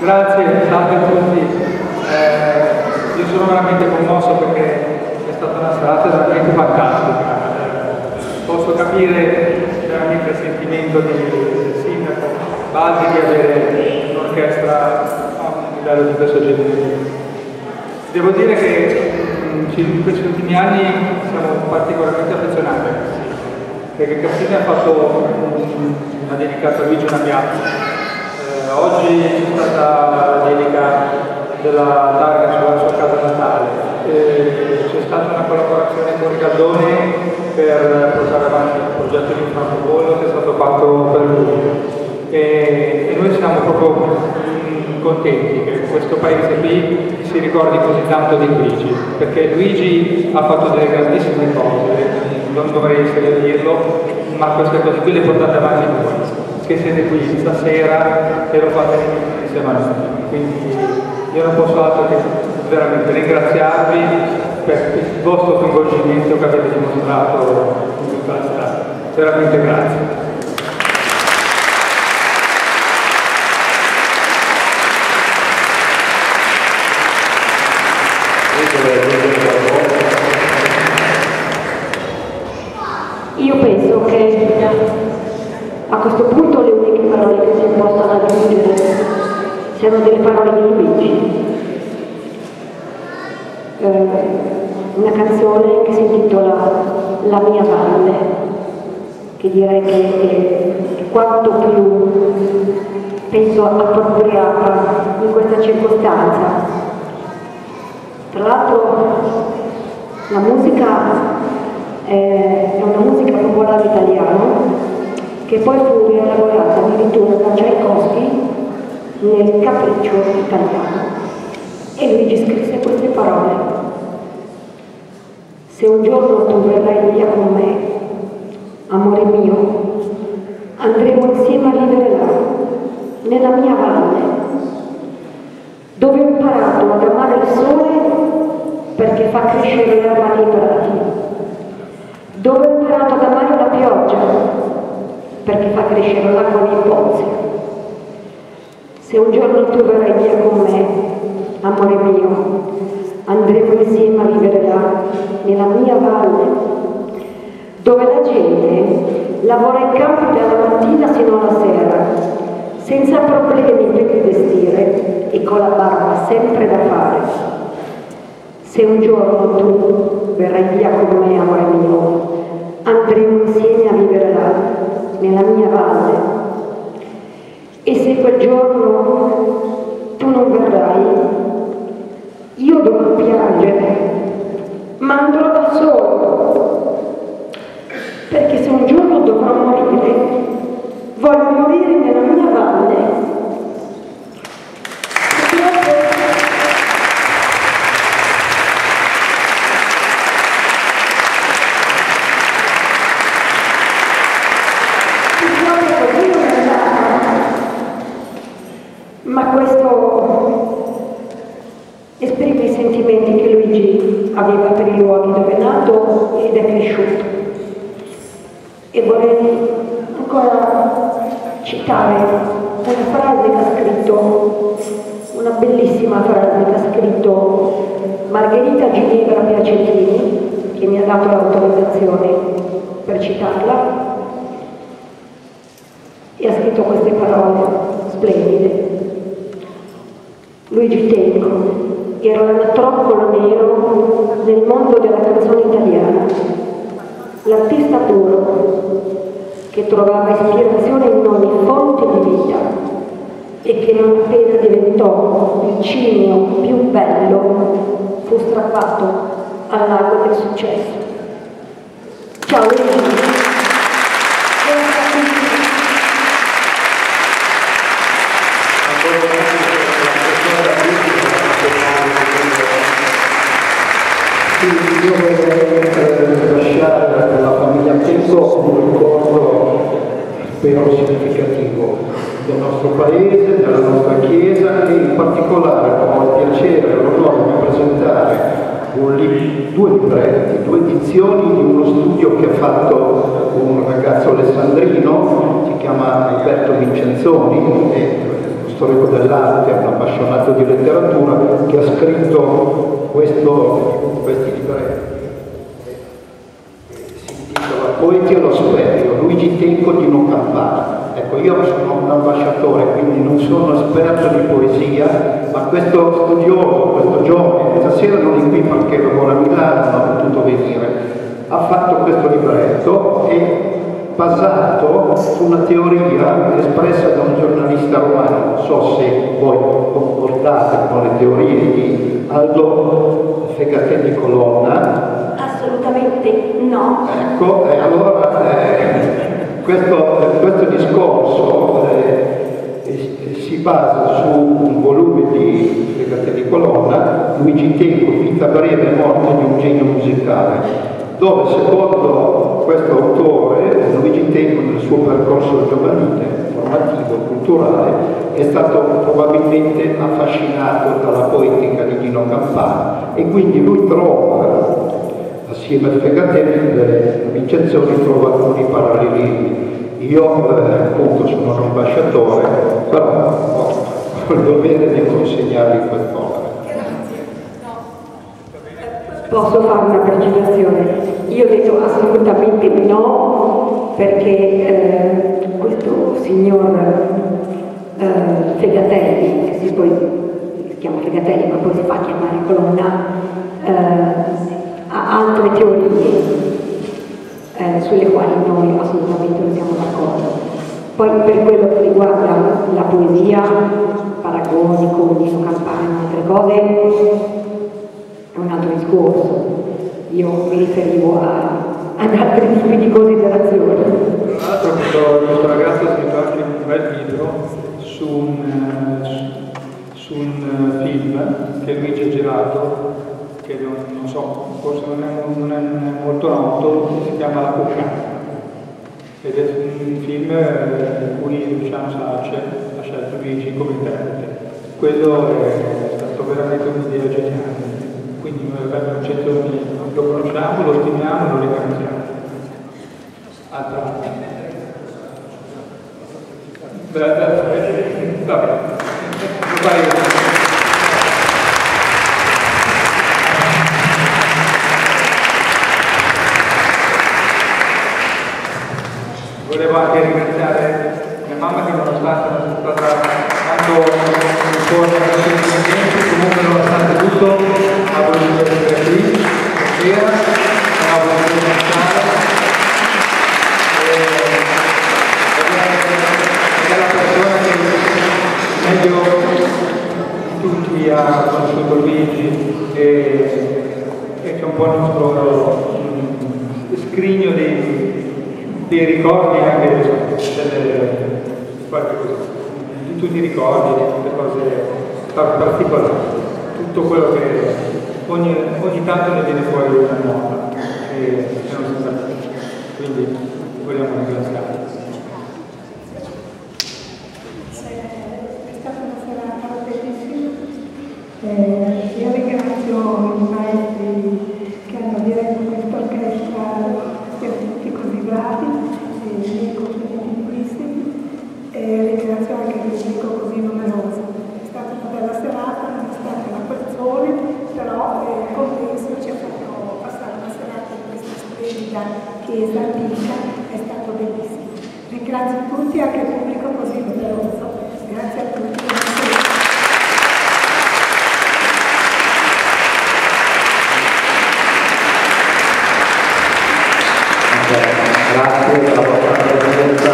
Grazie, salve a tutti. Eh, io sono veramente commosso perché è stata una serata veramente fantastica. Eh, posso capire veramente il sentimento del sindaco Baldi di avere un'orchestra a un livello di questo genere. Devo dire che mh, in questi ultimi anni siamo particolarmente affezionati perché Cassini ha fatto una dedicata a Luigi una piazza oggi c'è stata la dedica della targa sulla sua casa natale, c'è stata una collaborazione con Ricardone per portare avanti il progetto di francobollo che è stato fatto per lui. E, e noi siamo proprio contenti che questo paese qui si ricordi così tanto di Luigi, perché Luigi ha fatto delle grandissime cose, non dovrei essere a dirlo, ma queste cose qui le portate avanti voi che siete qui stasera e lo fate insieme a noi. Quindi io non posso altro che veramente ringraziarvi per il vostro coinvolgimento che avete dimostrato in tutta la strada. Veramente grazie. Io penso che a questo punto le uniche parole che si possono aggiungere siano delle parole di Luigi. Eh, una canzone che si intitola La mia valle, che direi che è quanto più penso appropriata in questa circostanza. Tra l'altro la musica è una musica popolare italiana che poi fu rielaborata addirittura da Tchaikovsky nel Capriccio italiano. E Luigi scrisse queste parole. Se un giorno tu verrai via con me, amore mio, andremo insieme a vivere là, nella mia valle, dove ho imparato ad amare il sole perché fa crescere l'erba nei prati, dove ho imparato ad amare la pioggia perché fa crescere l'acqua nei pozzi. Se un giorno tu verrai via con me, amore mio, andremo insieme a vivere là, nella mia valle, dove la gente lavora in campi dalla mattina fino alla sera, senza problemi per il vestire e con la barba sempre da fare. Se un giorno tu verrai via con me, amore mio, andremo insieme a vivere là, nella mia valle. E se quel giorno nato ed è cresciuto. E vorrei ancora citare una frase che ha scritto, una bellissima frase che ha scritto Margherita Ginevra Piacentini, che mi ha dato l'autorizzazione per citarla, e ha scritto queste parole splendide. Luigi Tenco, era l'anatroccolo nero nel mondo della canzone italiana, l'artista puro che trovava ispirazione in ogni fonte di vita e che non appena diventò il cigno più bello fu strappato al lago del successo. Ciao Luigi! io vorrei lasciare alla famiglia Penso un ricordo spero significativo del nostro paese, della nostra chiesa e in particolare ho il piacere e l'onore di presentare due libretti, due edizioni di uno studio che ha fatto un ragazzo alessandrino, si chiama Alberto Vincenzoni, storico dell'arte, un appassionato di letteratura, che ha scritto questo, questi libretti. Si intitola Poeti allo specchio, Luigi Tenco di Non Campana. Ecco, io sono un ambasciatore, quindi non sono esperto di poesia, ma questo studioso, questo giovane, stasera non è qui perché lavora a Milano, non ha potuto venire, ha fatto questo libretto e basato su una teoria espressa da un giornalista romano, non so se voi concordate con le teorie di Aldo Fegatelli Colonna. Assolutamente no. Ecco, e allora eh, questo, questo, discorso eh, si basa su un volume di Fegatelli Colonna, Luigi Tenco, vita breve e morte di un genio musicale dove secondo questo autore Luigi Tenco nel suo percorso giovanile, formativo, culturale, è stato probabilmente affascinato dalla poetica di Dino Campana e quindi lui trova, assieme a Fegatelli, la Vincenzioni trova alcuni parallelismi. Io eh, appunto sono un ambasciatore, però ho il dovere di consegnargli quest'opera. Posso fare una precisazione? Io ho detto assolutamente no perché eh, questo signor eh, Fegatelli, che si, poi, si chiama Fegatelli ma poi si fa chiamare Colonna, eh, ha altre teorie eh, sulle quali noi assolutamente non siamo d'accordo. Poi per quello che riguarda la poesia, paragoni, Nino Campana e altre cose, un altro discorso. Io mi riferivo ad altri tipi di considerazioni. Tra l'altro questo, questo ragazzo ha scritto anche un bel libro su un, su un film che Luigi ha girato, che non, non so, forse non è, non è, molto noto, si chiama La Cucca. Ed è un film in cui Luciano Sace ha scelto Luigi come interprete. Quello è stato veramente un'idea geniale quindi noi abbiamo un centro di lo conosciamo, lo stimiamo, lo ringraziamo. Altra. Vabbè, vabbè. Volevo anche ringraziare mia mamma che nonostante non sia stata tanto un po' di comunque nonostante tutto ha voluto essere qui stasera, non ha voluto pensare ed è la persona che meglio tutti ha conosciuto Luigi e, che è un po' il nostro mm, scrigno dei, dei ricordi anche delle, di tutti i ricordi, di tutte cose particolari tutto quello che ogni, ogni tanto ne viene fuori una nuova e, e non si sa quindi vogliamo chiesa è stato bellissimo. Ringrazio tutti, anche il pubblico così numeroso. Grazie a tutti. Grazie per la vostra presenza,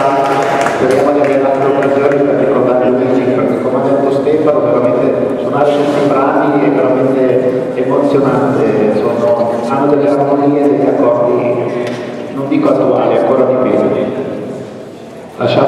speriamo di avere altre occasioni per ricordare il perché come ha detto Stefano veramente sono questi brani e veramente emozionante, Sono, hanno delle armonie, non dico attuale, ancora di peggio. Lasciamo